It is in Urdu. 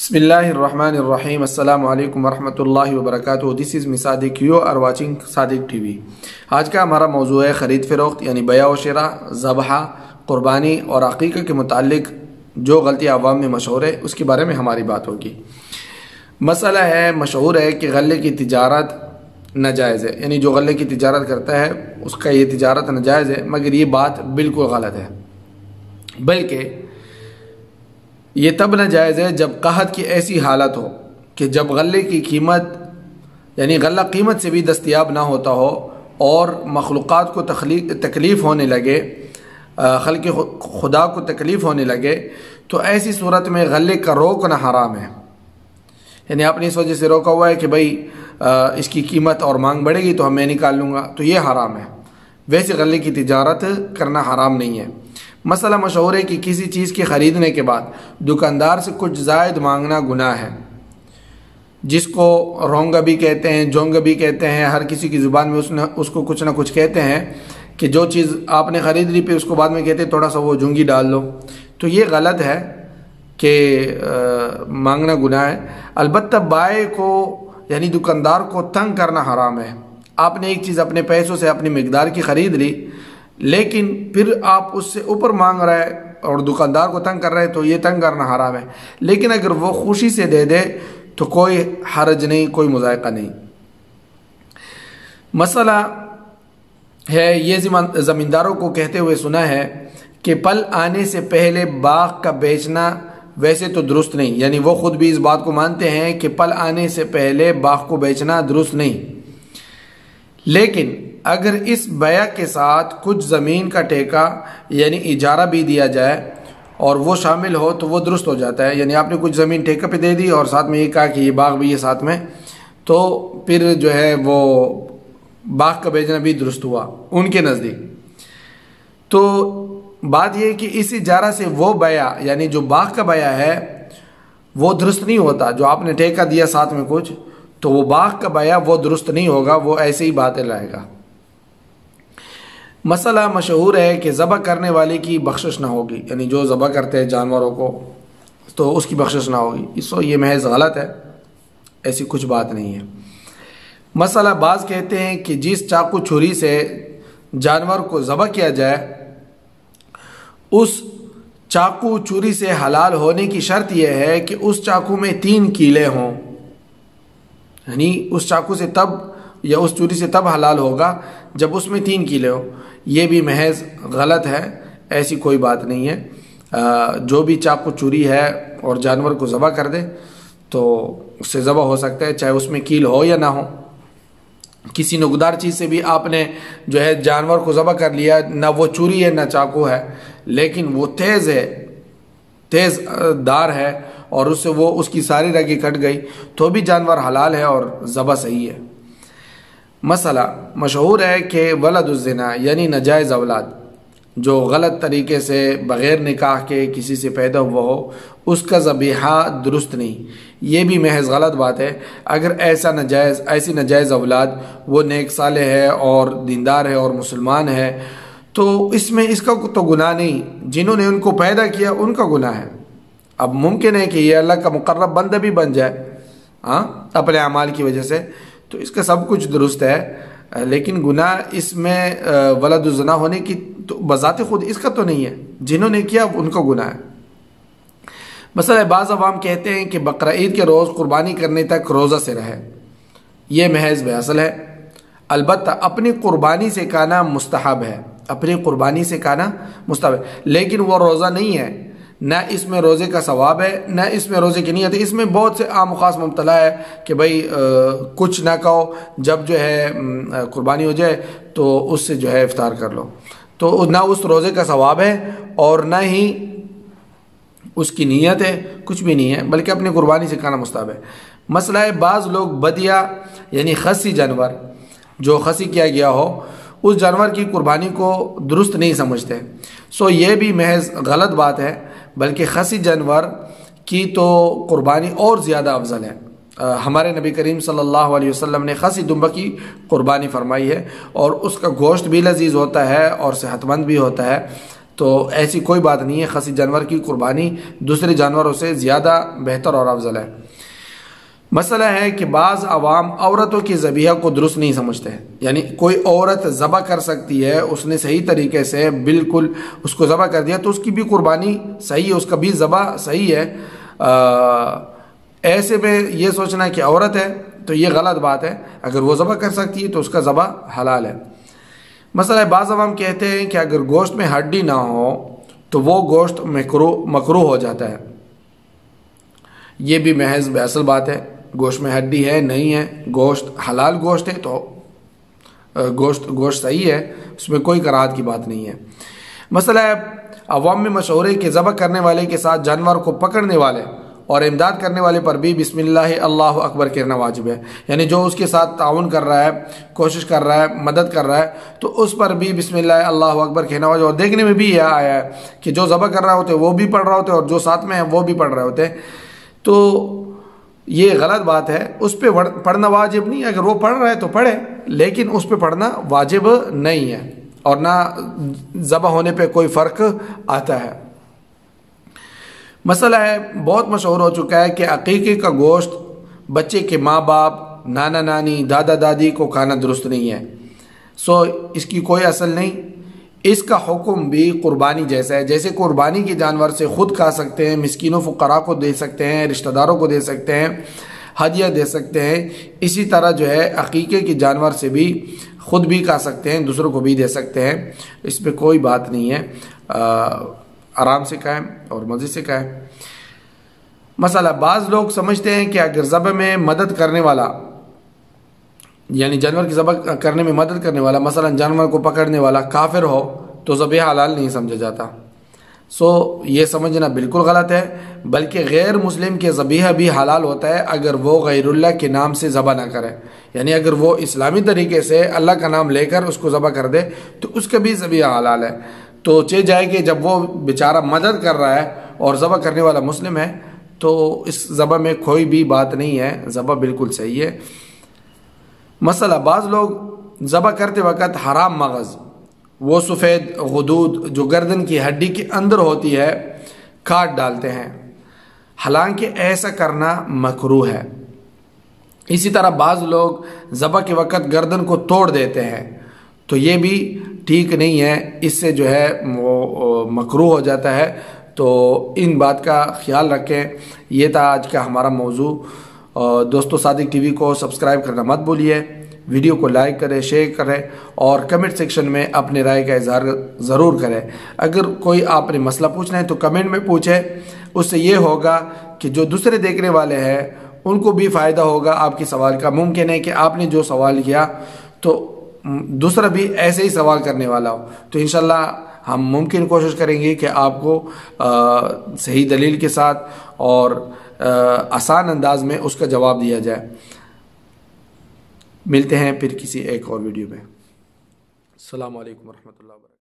بسم اللہ الرحمن الرحیم، السلام علیکم ورحمۃ اللہ وبرکاتہ۔ This is مصادق you are watching Sadiq T V آج کا ہمارا موضوع ہے خرید فروخت یعنی بیع و شرا ذبح، قربانی اور عقیقہ کے متعلق جو غلطی عوام میں مشہور ہے، اس کے بارے میں ہماری بات ہوگی۔ مسئلہ ہے، مشہور ہے کہ غلے کی تجارت ناجائز ہے یعنی جو غلے کی تجارت کرتا ہے، اس کا یہ تجارت ناجائز ہے، مگر یہ بات بالکل غلط ہے۔ بلکہ یہ تب ناجائز ہے جب قحط کی ایسی حالت ہو کہ جب غلے کی قیمت یعنی غلہ قیمت سے بھی دستیاب نہ ہوتا ہو اور مخلوقات کو تخلیق، تکلیف ہونے لگے خلق خدا کو تکلیف ہونے لگے، تو ایسی صورت میں غلے کا روکنا حرام ہے۔ یعنی آپ نے اس وجہ سے روکا ہوا ہے کہ بھائی اس کی قیمت اور مانگ بڑھے گی تو ہم میں نکال لوں گا، تو یہ حرام ہے۔ ویسے غلے کی تجارت کرنا حرام نہیں ہے۔ مسئلہ مشہور ہے کہ کسی چیز کے خریدنے کے بعد دکاندار سے کچھ زائد مانگنا گناہ ہے۔ جس کو رونگا بھی کہتے ہیں جونگا بھی کہتے ہیں، ہر کسی کی زبان میں اس نے، اس کو کچھ نہ کچھ کہتے ہیں کہ جو چیز آپ نے خرید لی پہ اس کو بعد میں کہتے ہیں، تھوڑا سا وہ جونگی ڈال لو۔ تو یہ غلط ہے کہ مانگنا گناہ ہے۔ البتہ بائے کو یعنی دکاندار کو تنگ کرنا حرام ہے۔ آپ نے ایک چیز اپنے پیسوں سے اپنی مقدار کی خرید لی لیکن پھر آپ اس سے اوپر مانگ رہے اور دکاندار کو تنگ کر رہے تو یہ تنگ کرنا حرام ہے۔ لیکن اگر وہ خوشی سے دے دے تو کوئی حرج نہیں، کوئی مذائقہ نہیں۔ مسئلہ ہے، یہ زمینداروں کو کہتے ہوئے سنا ہے کہ پل آنے سے پہلے باغ کا بیچنا ویسے تو درست نہیں۔ یعنی وہ خود بھی اس بات کو مانتے ہیں کہ پل آنے سے پہلے باغ کو بیچنا درست نہیں۔ لیکن اگر اس بیع کے ساتھ کچھ زمین کا ٹیکہ یعنی اجارہ بھی دیا جائے اور وہ شامل ہو تو وہ درست ہو جاتا ہے۔ یعنی آپ نے کچھ زمین ٹھیکہ پہ دے دی اور ساتھ میں یہ کہا کہ یہ باغ بھی ہے ساتھ میں، تو پھر جو ہے وہ باغ کا بیچنا بھی درست ہوا ان کے نزدیک۔ تو بات یہ کہ اس اجارہ سے وہ بیع یعنی جو باغ کا بیع ہے، وہ درست نہیں ہوتا۔ جو آپ نے ٹھیکہ دیا ساتھ میں کچھ، تو وہ باغ کا بیع وہ درست نہیں ہوگا، وہ ایسے ہی باتیں لائے گا۔ مسئلہ مشہور ہے کہ ذبح کرنے والے کی بخشش نہ ہوگی یعنی جو ذبح کرتے ہیں جانوروں کو، تو اس کی بخشش نہ ہوگی۔ اس یہ محض غلط ہے، ایسی کچھ بات نہیں ہے۔ مسئلہ بعض کہتے ہیں کہ جس چاقو چھری سے جانور کو ذبح کیا جائے، اس چاقو چوری سے حلال ہونے کی شرط یہ ہے کہ اس چاقو میں تین کیلے ہوں۔ یعنی اس چاقو سے تب یا اس چوری سے تب حلال ہوگا جب اس میں تین کیلے ہو یہ بھی محض غلط ہے، ایسی کوئی بات نہیں ہے۔ جو بھی چاقو چوری ہے اور جانور کو ذبح کر دے تو اس سے ذبح ہو سکتا ہے، چاہے اس میں کیل ہو یا نہ ہو۔ کسی نقدار چیز سے بھی آپ نے جو ہے جانور کو ذبح کر لیا، نہ وہ چوری ہے نہ چاقو ہے، لیکن وہ تیز ہے، تیز دار ہے اور اس سے وہ، اس کی ساری رگی کٹ گئی۔ تو بھی جانور حلال ہے اور ذبح صحیح ہے۔ مسئلہ مشہور ہے کہ ولد الزنا یعنی نجائز اولاد، جو غلط طریقے سے بغیر نکاح کے کسی سے پیدا ہوا ہو، اس کا ذبیحہ درست نہیں۔ یہ بھی محض غلط بات ہے۔ اگر ایسا نجائز ایسی نجائز اولاد وہ نیک صالح ہے اور دیندار ہے اور مسلمان ہے، تو اس میں اس کا تو گناہ نہیں۔ جنہوں نے ان کو پیدا کیا، ان کا گناہ ہے۔ اب ممکن ہے کہ یہ اللہ کا مقرب بندہ بھی بن جائے ہاں اپنے اعمال کی وجہ سے۔ تو اس کا سب کچھ درست ہے، لیکن گناہ اس میں ولد الزنا ہونے کی تو بذات خود اس کا تو نہیں ہے، جنہوں نے کیا ان کا گناہ ہے۔ مثلا بعض عوام کہتے ہیں کہ بقرعید کے روز قربانی کرنے تک روزہ سے رہے۔ یہ محض بے اصل ہے۔ البتہ اپنی قربانی سے کانا مستحب ہے، اپنی قربانی سے کانا مستحب ہے، لیکن وہ روزہ نہیں ہے۔ نہ اس میں روزے کا ثواب ہے، نہ اس میں روزے کی نیت ہے۔ اس میں بہت سے عام خاص مبتلا ہے کہ بھائی کچھ نہ کہو، جب جو ہے قربانی ہو جائے تو اس سے جو ہے افطار کر لو۔ تو نہ اس روزے کا ثواب ہے اور نہ ہی اس کی نیت ہے، کچھ بھی نہیں ہے، بلکہ اپنی قربانی سے کھانا مستحب ہے۔ مسئلہ ہے، بعض لوگ بدیا یعنی خسی جانور، جو خسی کیا گیا ہو، اس جانور کی قربانی کو درست نہیں سمجھتے۔ سو یہ بھی محض غلط بات ہے۔ بلکہ خسی جانور کی تو قربانی اور زیادہ افضل ہے۔ ہمارے نبی کریم صلی اللہ علیہ وسلم نے خسی دمبا کی قربانی فرمائی ہے اور اس کا گوشت بھی لذیذ ہوتا ہے اور صحت مند بھی ہوتا ہے۔ تو ایسی کوئی بات نہیں ہے خسی جانور کی قربانی دوسرے جانوروں سے زیادہ بہتر اور افضل ہے۔ مسئلہ ہے کہ بعض عوام عورتوں کی ذبیحہ کو درست نہیں سمجھتے ہیں۔ یعنی کوئی عورت ذبح کر سکتی ہے، اس نے صحیح طریقے سے بالکل اس کو ذبح کر دیا تو اس کی بھی قربانی صحیح ہے، اس کا بھی ذبح صحیح ہے۔ ایسے میں یہ سوچنا کہ عورت ہے تو یہ غلط بات ہے، اگر وہ ذبح کر سکتی ہے تو اس کا ذبح حلال ہے۔ مسئلہ بعض عوام کہتے ہیں کہ اگر گوشت میں ہڈی نہ ہو تو وہ گوشت مکرو مکرو ہو جاتا ہے۔ یہ بھی محض، اصل بات ہے۔ گوشت میں ہڈی ہے، نہیں ہے، گوشت حلال گوشت ہے تو گوشت گوشت صحیح ہے، اس میں کوئی کراہت کی بات نہیں ہے۔ مسئلہ ہے، عوام میں مشہور ہے کہ ذبح کرنے والے کے ساتھ جانور کو پکڑنے والے اور امداد کرنے والے پر بھی بسم اللہ اللہ اکبر کہنا واجب ہے۔ یعنی جو اس کے ساتھ تعاون کر رہا ہے، کوشش کر رہا ہے، مدد کر رہا ہے، تو اس پر بھی بسم اللہ اللہ اکبر کہنا واجب اور دیکھنے میں بھی یہ آیا ہے کہ جو ذبح کر رہا ہوتے، وہ بھی پڑھ رہا ہوتے اور جو ساتھ میں ہیں، وہ بھی پڑھ رہے ہوتے۔ تو یہ غلط بات ہے، اس پہ پڑھنا واجب نہیں، اگر وہ پڑھ رہا ہے تو پڑھے، لیکن اس پہ پڑھنا واجب نہیں ہے، اور نہ ذبح ہونے پہ کوئی فرق آتا ہے۔ مسئلہ ہے، بہت مشہور ہو چکا ہے کہ عقیقے کا گوشت بچے کے ماں باپ، نانا نانی، دادا دادی کو کھانا درست نہیں ہے۔ سو اس کی کوئی اصل نہیں اس کا حکم بھی قربانی جیسا ہے۔ جیسے قربانی کے جانور سے خود کھا سکتے ہیں مسکین و فقراء کو دے سکتے ہیں، رشتہ داروں کو دے سکتے ہیں، ہدیہ دے سکتے ہیں۔ اسی طرح جو ہے، عقیقے کے جانور سے بھی خود بھی کھا سکتے ہیں، دوسروں کو بھی دے سکتے ہیں۔ اس پہ کوئی بات نہیں ہے۔ آرام سے قائم اور مزے سے قائم مسئلہ، بعض لوگ سمجھتے ہیں کہ اگر ذبح میں مدد کرنے والا یعنی جانور کی ذبح کرنے میں مدد کرنے والا، مثلا جانور کو پکڑنے والا کافر ہو تو ذبح حلال نہیں سمجھا جاتا۔ سو یہ سمجھنا بالکل غلط ہے، بلکہ غیر مسلم کے ذبیحہ بھی حلال ہوتا ہے اگر وہ غیر اللہ کے نام سے ذبح نہ کرے۔ یعنی اگر وہ اسلامی طریقے سے اللہ کا نام لے کر اس کو ذبح کر دے تو اس کا بھی ذبیحہ حلال ہے۔ تو چہ جائے کہ جب وہ بیچارہ مدد کر رہا ہے اور ذبح کرنے والا مسلم ہے تو اس ذبح میں کوئی بھی بات نہیں ہے، ذبح بالکل صحیح ہے۔ مسئلہ، بعض لوگ ذبح کرتے وقت حرام مغز، وہ سفید غدود جو گردن کی ہڈی کے اندر ہوتی ہے، کاٹ ڈالتے ہیں۔ حالانکہ ایسا کرنا مکرو ہے۔ اسی طرح بعض لوگ ذبح کے وقت گردن کو توڑ دیتے ہیں، تو یہ بھی ٹھیک نہیں ہے۔ اس سے جو ہے، وہ مکرو ہو جاتا ہے۔ تو ان بات کا خیال رکھیں۔ یہ تھا آج کا ہمارا موضوع۔ دوستو صادق ٹی وی کو سبسکرائب کرنا مت بولیے ویڈیو کو لائک کرے شیئر کرے اور کمنٹ سیکشن میں اپنے رائے کا اظہار ضرور کرے اگر کوئی آپ نے مسئلہ پوچھنا ہے تو کمنٹ میں پوچھے اس سے یہ ہوگا کہ جو دوسرے دیکھنے والے ہیں، ان کو بھی فائدہ ہوگا آپ کے سوال کا۔ ممکن ہے کہ آپ نے جو سوال کیا تو دوسرا بھی ایسے ہی سوال کرنے والا ہو۔ تو انشاءاللہ ہم ممکن کوشش کریں گے کہ آپ کو صحیح دلیل کے ساتھ اور آسان انداز میں اس کا جواب دیا جائے۔ ملتے ہیں پھر کسی ایک اور ویڈیو میں۔ السلام علیکم ورحمۃ اللہ وبرکاتہ۔